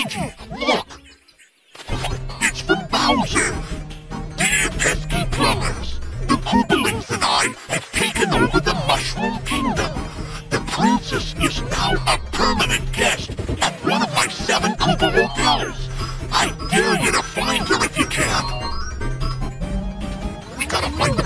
Luigi, look! It's from Bowser! Dear pesky plumbers, the Koopalings and I have taken over the Mushroom Kingdom. The princess is now a permanent guest at one of my seven Koopa hotels. I dare you to find her if you can. We gotta find